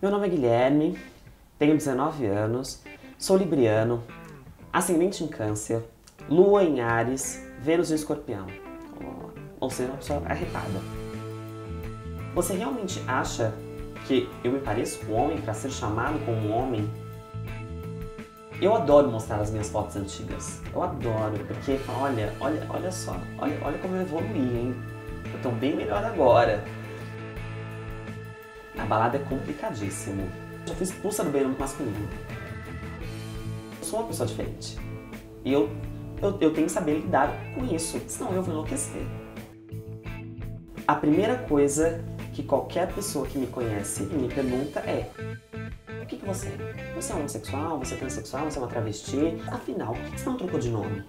Meu nome é Guilherme, tenho 19 anos, sou libriano, ascendente em câncer, lua em Ares, Vênus em escorpião. Ou seja, uma pessoa arretada. Você realmente acha que eu me pareço com um homem para ser chamado como um homem? Eu adoro mostrar as minhas fotos antigas. Eu adoro, porque olha, olha, olha só, olha, olha como eu evoluí, hein? Eu tô bem melhor agora. Balada é complicadíssimo. Eu fui expulsa do banheiro masculino. Eu sou uma pessoa diferente. E eu, eu, eu tenho que saber lidar com isso, senão eu vou enlouquecer. A primeira coisa que qualquer pessoa que me conhece me pergunta é: O que, que você é? Você é homossexual? Você é transexual? Você é uma travesti? Afinal, por que você não trocou de nome?